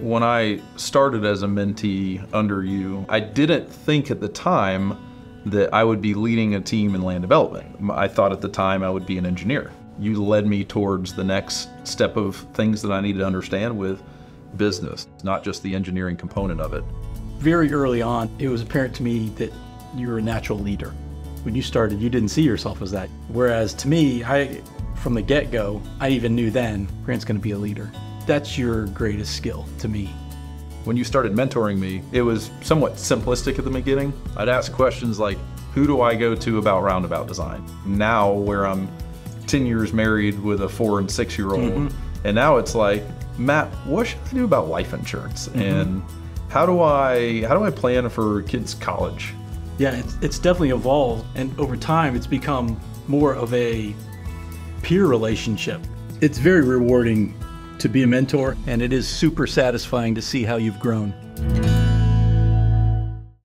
When I started as a mentee under you, I didn't think at the time that I would be leading a team in land development. I thought at the time I would be an engineer. You led me towards the next step of things that I needed to understand with business, not just the engineering component of it. Very early on, it was apparent to me that you were a natural leader. When you started, you didn't see yourself as that. Whereas to me, I, from the get go, I even knew then Grant's going to be a leader. That's your greatest skill to me. When you started mentoring me, it was somewhat simplistic at the beginning. I'd ask questions like, who do I go to about roundabout design? Now, where I'm 10 years married with a four and six year old, mm-hmm. and now it's like, Matt, what should I do about life insurance? Mm-hmm. And how do I how do I plan for kids' college? Yeah, it's, it's definitely evolved, and over time, it's become more of a peer relationship. It's very rewarding to be a mentor, and it is super satisfying to see how you've grown.